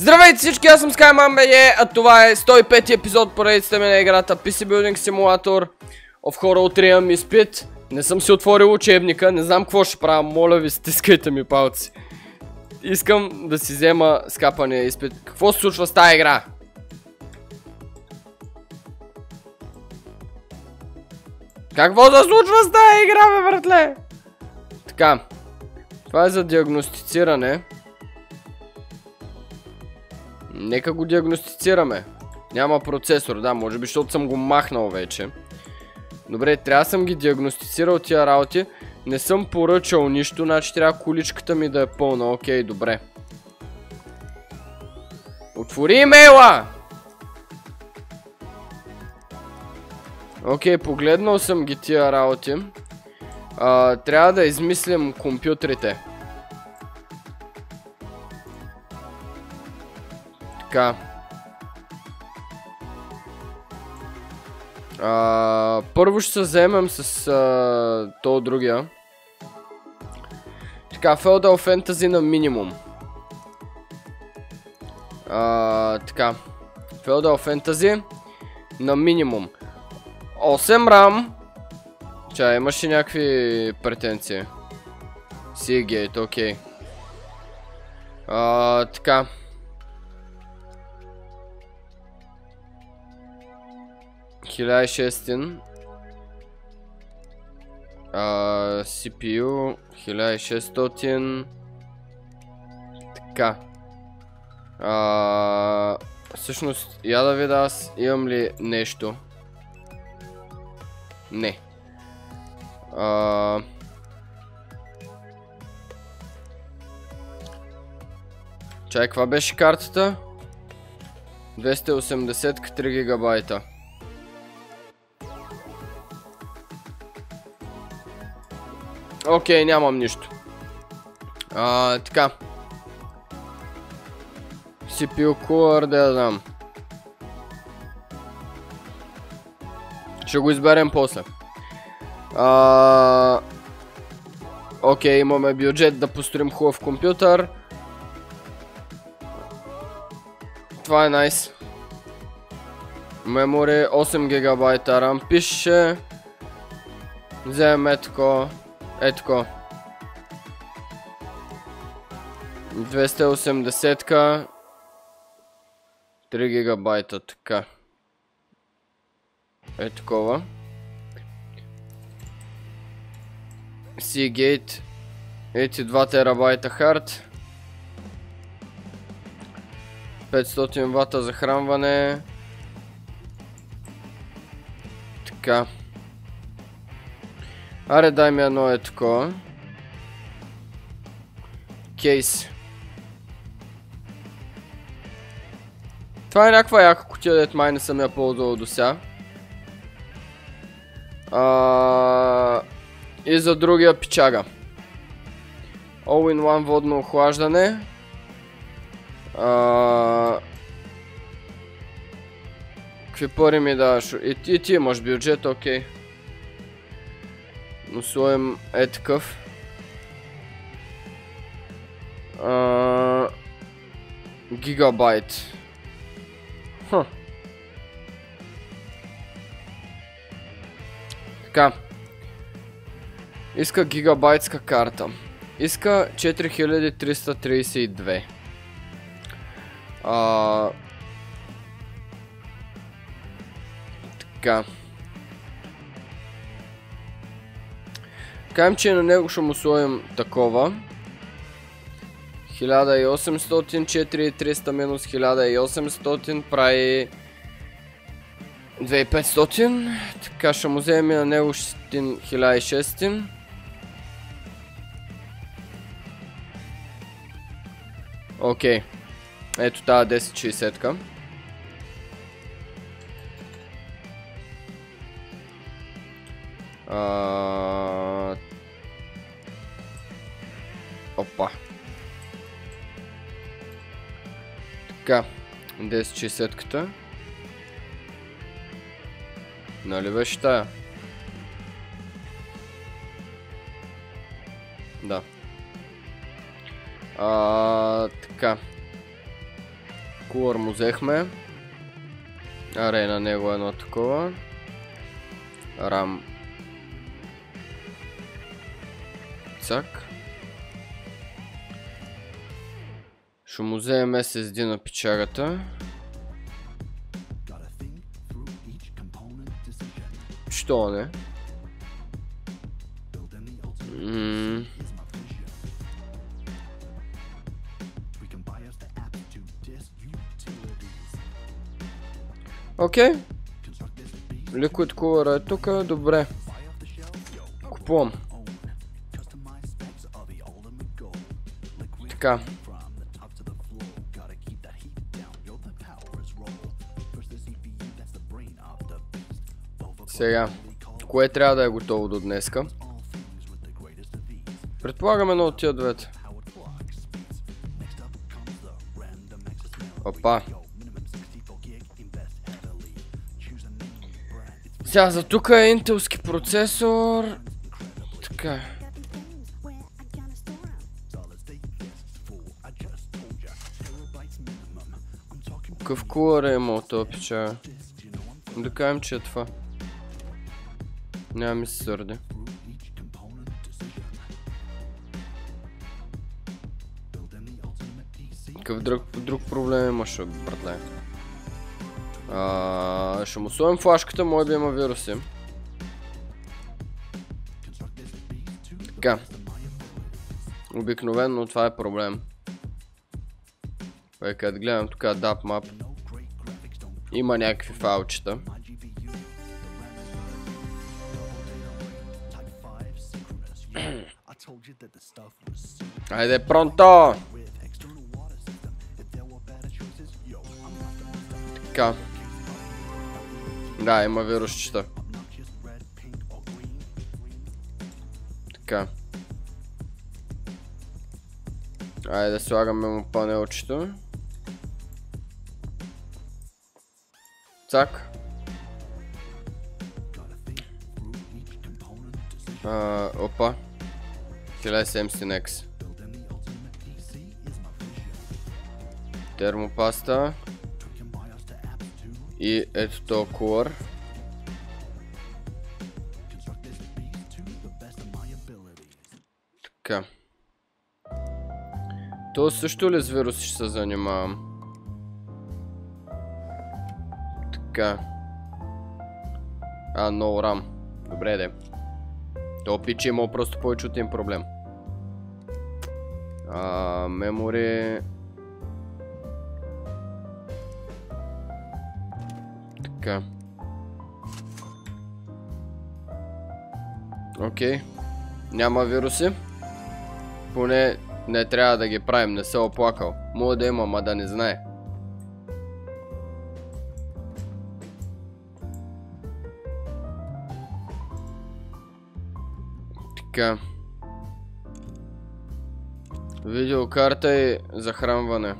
Здравейте всички, аз съм SkymanBG, а това е 105 епизод поредицата ми на играта PC Building Simulator of Horror 3 изпит. Не съм си отворил учебника, не знам какво ще правя, моля ви стискайте ми палци. Искам да си взема скапания изпит. Какво се случва с тази игра? Какво се случва с тази игра, бе, братле? Така. Това е за диагностициране. Нека го диагностицираме. Няма процесор, да, може би, защото съм го махнал вече. Добре, трябва съм ги диагностицирал тия работи. Не съм поръчал нищо, значи трябва количката ми да е пълна. Окей, добре. Отвори имейла! Окей, погледнал съм ги тия работи. трябва да измислим компютрите. Така. А, първо ще се вземем с а, то другия. Така, Feudal Fantasy на минимум. А, така. Feudal Fantasy на минимум. 8 RAM. Чай, имаш ли някакви претенции? Seagate, окей. Okay. така. 1600 а, CPU 1600 така. Всъщност я да видя аз имам ли нещо. Не. Чай, каква беше картата? 280 3 гигабайта. Окей, нямам нищо. А, така. CPU Cooler, да знам. Ще го изберем после. А, окей, имаме бюджет да построим хубав компютър. Това е найс. Мемори 8 гигабайта RAM пише. Вземем тако. Е тако. 280-ка. 3 гигабайта, така. Е такова. Seagate. Ети 2 терабайта хард. 500 вата захранване. Така. Аре, дай ми едно е такова. Кейс. Това е някаква яка кутия, дет май не съм я ползвал до сега. И за другия пичага. All-in-one водно охлаждане. Какви пари ми даваш? И, и ти имаш бюджет, окей. Okay. Условим е такъв. гигабайт. Хм. Така. Иска гигабайтска карта. Иска 4332. А... Така. Кажем, че на него ще му сложим такова. 1800, 4300 минус 1800 прави 2500. Така ще му вземем на него 1600. Окей. Ето тази 1060-ка. Така. 1060-ката. Нали беше тая? Да. А, така. Кулър му взехме. Аре на него едно такова. Рам. Цак. Ще му вземем SSD на печагата. Що не? Окей. Liquid Cooler е тук, добре. Купувам. Така. Сега. Кое трябва да е готово до днеска? Предполагаме едно от тия двете. Опа. Сега за тук е интелски процесор. Така. Какъв кулър е имал този печа? Да кажем, че е това. Няма ми се сърди. Какъв друг, друг проблем имаше, братле? А, ще му сложим флашката, може да има вируси. Така. Обикновено това е проблем. Кой като гледам тук DAP map. Има някакви файлчета. Айде, пронто! Така. Да, има вирусчета. Така. Айде да слагаме му панелчето. Цак. А, опа. 1070X. Термопаста. И ето то кулър. Така. То също ли с вируси ще се занимавам? Така. А, no RAM. Добре, де. То пич имал просто повече от един проблем. А, мемори... Така. Окей. Няма вируси. Поне не трябва да ги правим, не се оплакал. Мога да има, ма да не знае. Така. Видеокарта и захранване.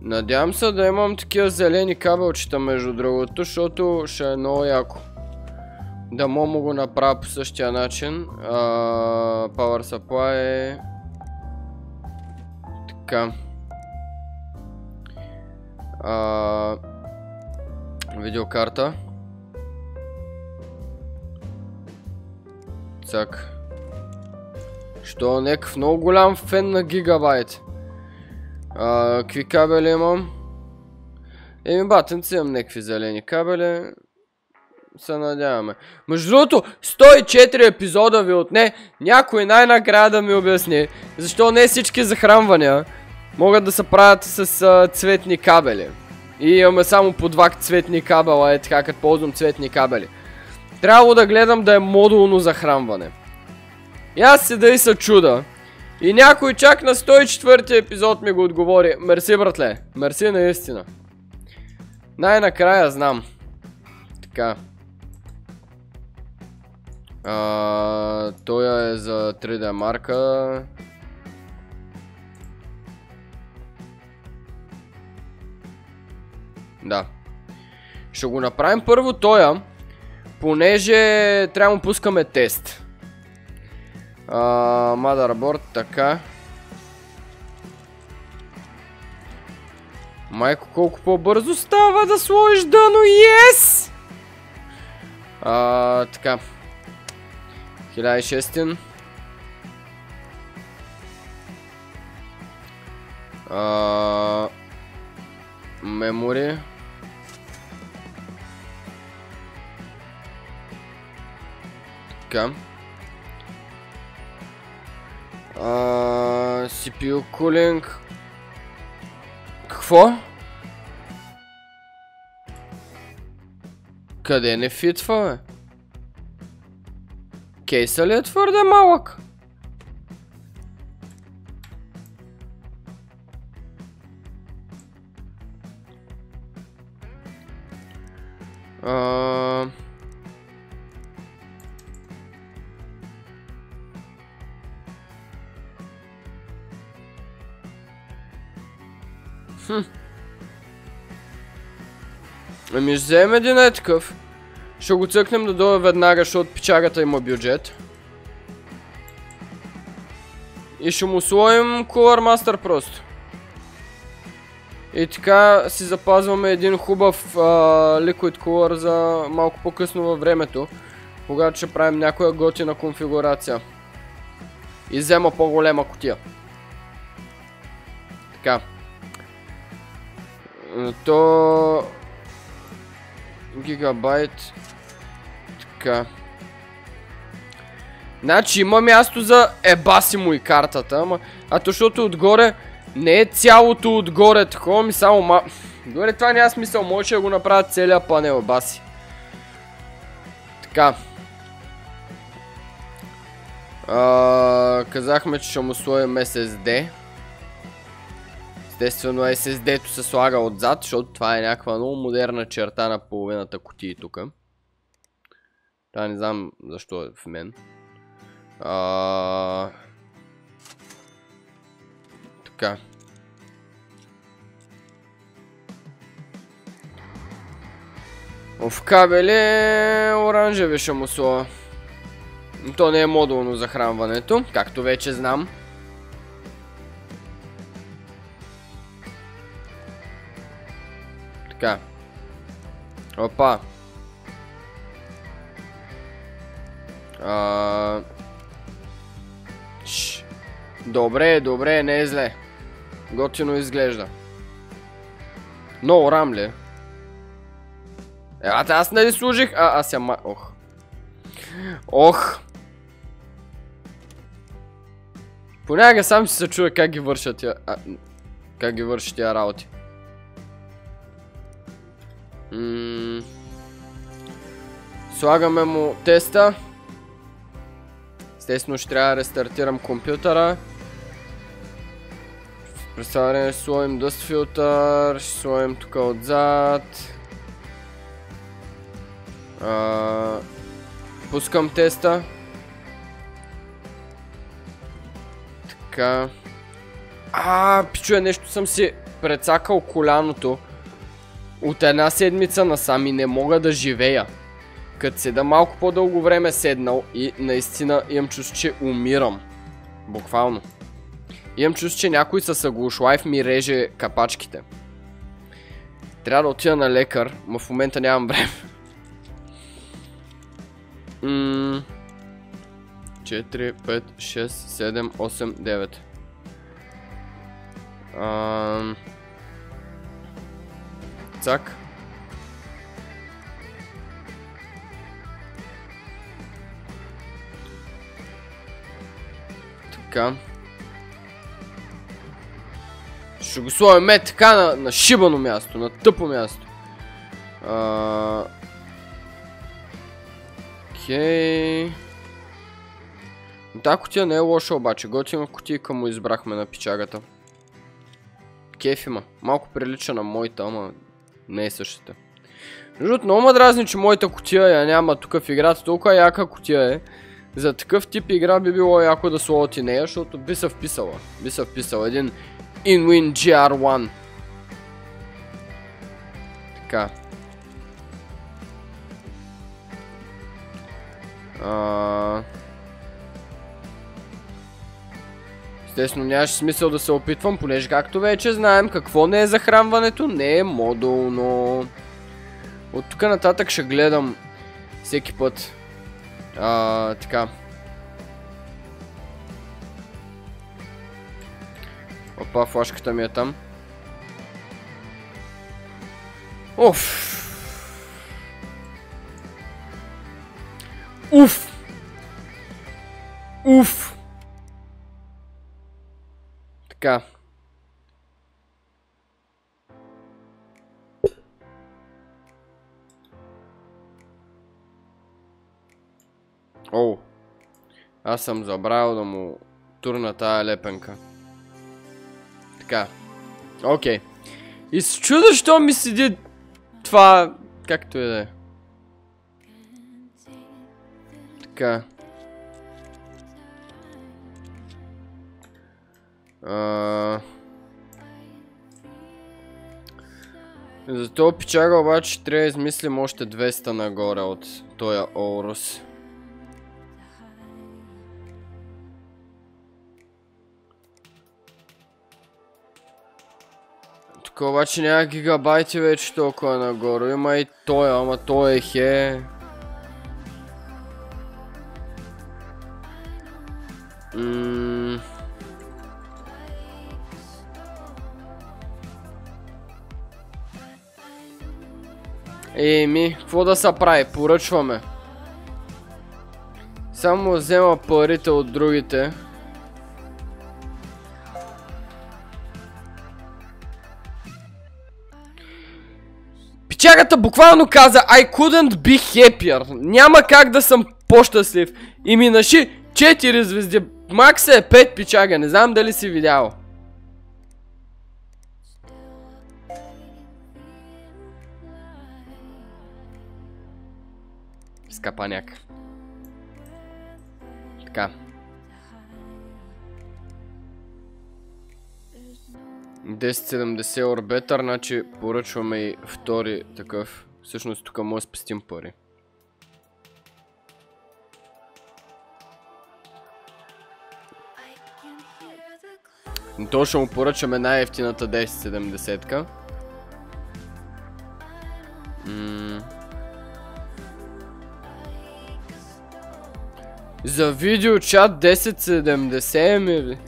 Надявам се да имам такива зелени кабелчета между другото, защото ще е много яко. Да мога го направя по същия начин. Power Supply е... Така. Видеокарта. Цак. Що някакъв много голям фен на гигабайт. Какви кабели имам? Еми батенци имам някакви зелени кабели. Се надяваме. Между другото, 104 епизода ви отне. Някой най-накрая да ми обясни. Защо не всички захранвания могат да се правят с цветни кабели. И имаме само по два цветни кабела, е така като ползвам цветни кабели. Трябвало да гледам да е модулно захранване. И аз си да и се чуда. И някой чак на 104 епизод ми го отговори. Мерси, братле. Мерси наистина. Най-накрая знам. Така. той е за 3D марка. Да. Ще го направим първо тоя, понеже трябва да му пускаме тест. А, motherboard, така. Майко, колко по-бързо става да сложиш дъно, yes! А, така. 1600. А, memory. Така. А, CPU cooling. Какво? Къде не фитва, бе? Кейса ли е твърде малък? Ами вземем един е такъв. Ще го цъкнем да веднага, защото печагата има бюджет. И ще му сложим Cooler Master просто. И така си запазваме един хубав а, Liquid Cooler за малко по-късно във времето. Когато ще правим някоя готина конфигурация. И взема по-голема котия. Така. То... Гигабайт. Така. Значи има място за ебаси му и картата, ама... А то защото отгоре... Не е цялото отгоре, такова ми само ма... Добре, това няма смисъл, може да го направят целият панел, баси. Така. Казахме, че ще му сложим SSD. Естествено SSD-то се слага отзад, защото това е някаква много модерна черта на половината кутии тук. Това не знам защо е в мен. А... Така. В кабеле оранжеви ще му слова. То не е модулно захранването, както вече знам. Така. Опа. А... Добре, добре, не е зле. Готино изглежда. Много рам ли? Е, а, аз нали служих? А, аз я ма... Ох. Ох. Понякога сам си се чуя как ги вършат тя... А, как ги вършат тя работи. Слагаме му теста. Естествено ще трябва да рестартирам компютъра. Представяне ще сложим Dust Filter, ще сложим тук отзад. пускам теста. Така. А, пичуя, нещо съм си прецакал коляното. От една седмица насам и не мога да живея. Като седа малко по-дълго време седнал и наистина имам чувство, че умирам. Буквално. Имам чувство, че някой с аглушлайф ми реже капачките. Трябва да отида на лекар, но в момента нямам време. 4, 5, 6, 7, 8, 9. Цак. Така. Ще го сложим така на, на шибано място, на тъпо място. Окей. Да, котия не е лоша обаче. Готина котийка му избрахме на пичагата. Кеф има. Малко прилича на моята, ама не е същата. Между много ма дразни, че моята котия я няма тук в играта. Толкова яка котия е. За такъв тип игра би било яко да сложат и нея, защото би се вписала. Би се вписала един InWin GR1. Така. Естествено нямаше смисъл да се опитвам, понеже както вече знаем, какво не е захранването, не е модулно. От тук нататък ще гледам всеки път. А, така. Опа, флашката ми е там. Уф. Уф. Уф. Така. О, аз съм забравил да му турна тая лепенка. Така. Окей. И с чудо, що ми седи това, както и да е. Така. А... За този пичага обаче трябва да измислим още 200 нагоре от този Орус. Тук обаче няма гигабайти вече толкова нагоре. Има и той, ама той е хе. Ммм... Еми, какво да се прави? Поръчваме. Само взема парите от другите. Пичагата буквално каза I couldn't be happier. Няма как да съм по-щастлив. И ми наши 4 звезди. Макс е 5 пичага. Не знам дали си видял. Скапаняк. Така. 1070 орбетър, значи поръчваме и втори такъв. Всъщност тук може да спестим пари. Но то ще му поръчаме най-ефтината 1070-ка. За видеочат 1070 ми...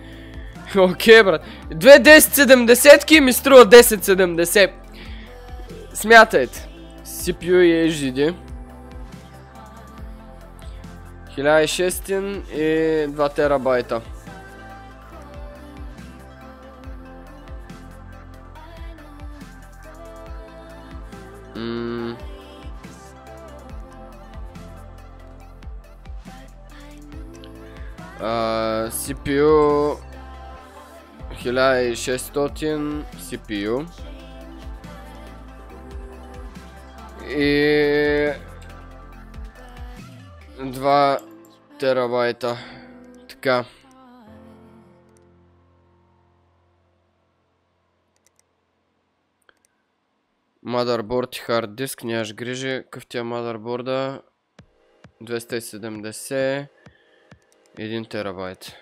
Окей, брат. Две 1070-ки ми струва 1070. Смятайте. CPU и HDD. 1600 и 2 терабайта. CPU 1600 CPU и 2 терабайта. Така. Мадърборд и хард диск, нямаш грижи. Къв е мадърборда? 270 1 терабайт.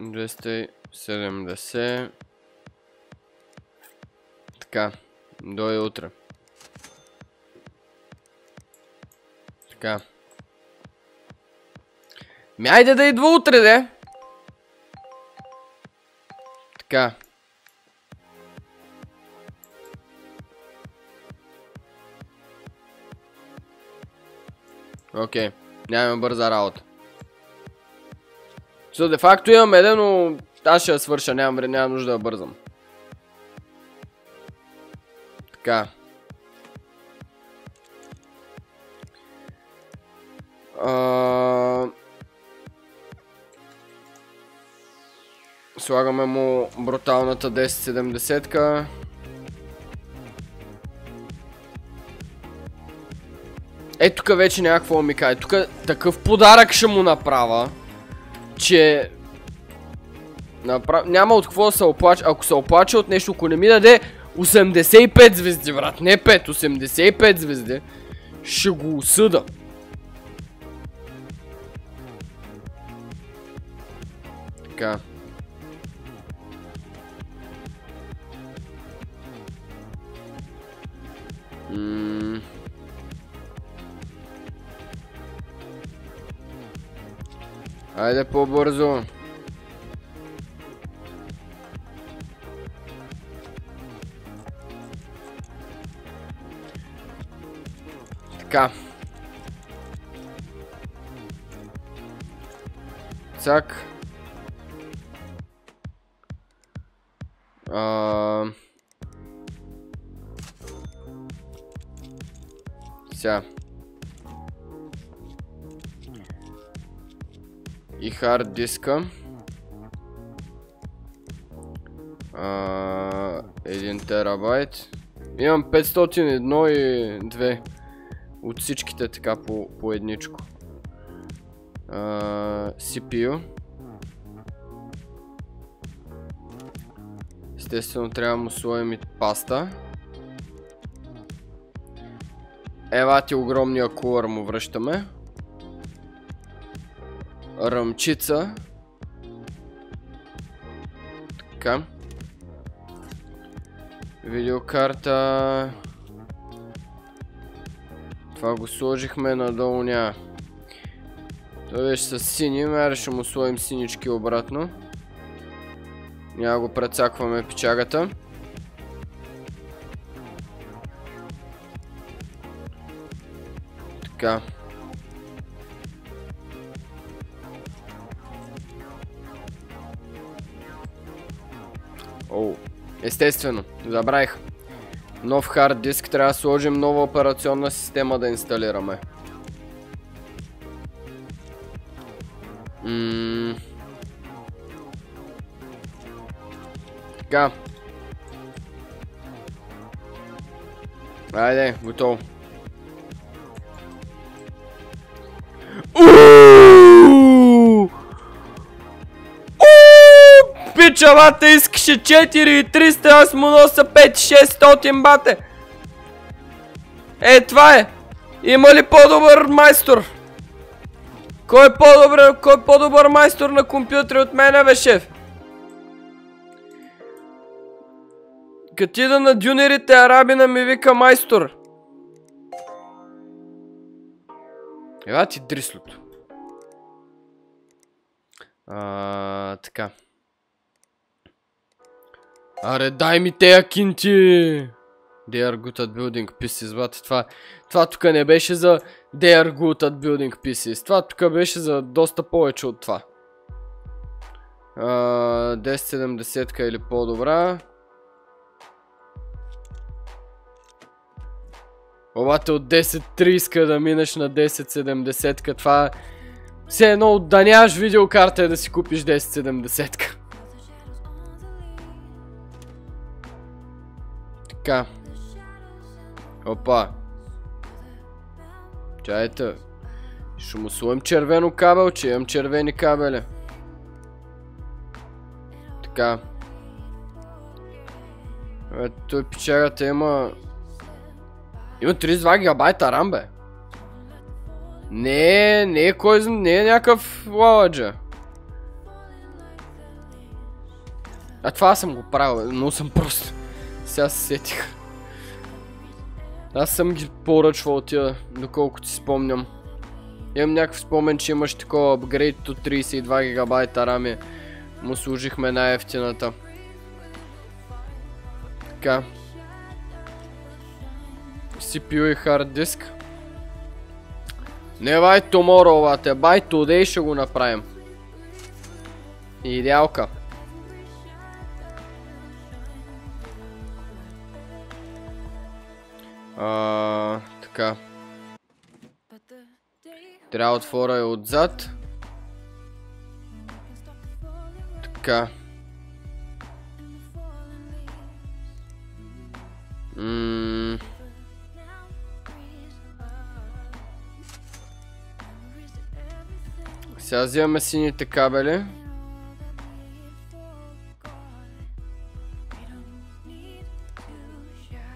Двеста седемдесет. Така. Дойде утре. Така. Ми айде да идва утре, де! Така. Окей, okay. нямаме бърза работа. So, де факто имам един, но аз ще я свърша, нямам, нямам нужда да бързам. Така. Uh... Слагаме му бруталната 1070-ка. Е, тук вече някакво ми каже. Тук такъв подарък ще му направя, че... Няма от какво да се оплача. Ако се оплача от нещо, ако не ми даде 85 звезди, брат. Не 5, 85 звезди. Ще го осъда. Така. Ммм... Айде по-бързо. Така. Цак. А... Сега. И хард диска. 1 терабайт. Имам 501 и 2. От всичките така по, едничко. А, CPU. Естествено трябва да му сложим и паста. Ева ти огромния кулър му връщаме. Ръмчица. Така. Видеокарта. Това го сложихме надолу ня. Той беше с сини, мяре ще му сложим синички обратно. Няма го прецакваме печагата. Така. Естествено, забравих. Нов хард диск, трябва да сложим нова операционна система да инсталираме. Ммм... Така. Айде, готово. Ууу! Пичавата искаше 4300, аз му носа 5600 бате. Е, това е. Има ли по-добър майстор? Кой е по-добър, кой е по-добър майстор на компютри от мене, бе, шеф? Катида на дюнерите арабина ми вика майстор. Ела ти дрислото. А, така. Аре, дай ми тея кинти! They are good at building pieces, бате. Това, това тук не беше за They are good at building pieces. Това тук беше за доста повече от това. А, 1070 или по-добра. Обаче от 10.3 иска да минеш на 1070 Това все едно да нямаш видеокарта и да си купиш 1070 Така. Опа. Чайте. Ще му слоим червено кабелче. Имам червени кабели. Така. Ето той печагата има... Има 32 гигабайта RAM, бе. Не не е кой, не е някакъв лаладжа. А това съм го правил, но съм просто. Сега се сетих. Аз съм ги поръчвал тия, доколкото си спомням. Имам някакъв спомен, че имаш такова апгрейд от 32 гигабайта рами. Му служихме най-ефтината. Така. CPU и хард диск. Не бай tomorrow, бате, бай today ще го направим. Идеалка. А, така. Трябва да отворя и отзад. Така. Ммм... Сега взимаме сините кабели.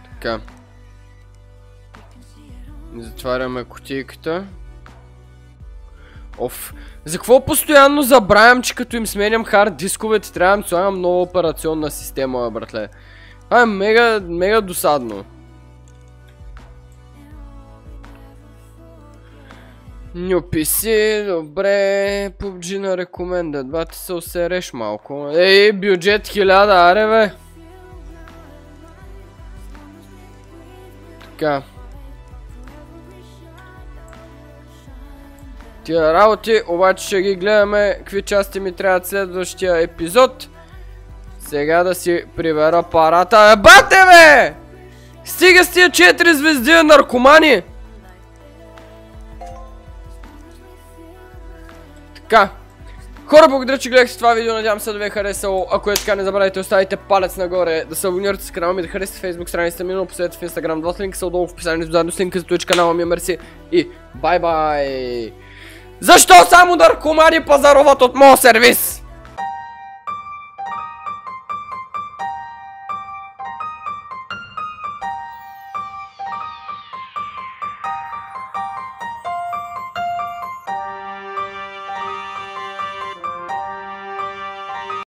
Така. Затваряме кутийката. Оф. За какво постоянно забравям, че като им сменям хард дисковете, трябва да слагам нова операционна система, братле. Това е мега, мега досадно. New PC, добре, PUBG на рекоменда, два ти се усереш малко. Ей, бюджет 1000, аре бе. Така. Тия работи, обаче ще ги гледаме какви части ми трябват следващия епизод. Сега да си прибера парата. Е, бате! Стига с тия 4 звезди наркомани! Така. Хора, благодаря, че гледахте това видео. Надявам се да ви е харесало. Ако е така, не забравяйте оставите палец нагоре, да се абонирате с канала ми, да харесате Facebook страницата ми, но последете в Instagram. Двата линка са отдолу в описанието, заедно с линка за Twitch канала ми. Мерси и бай бай! Защо само наркомани пазаруват от моят сервис?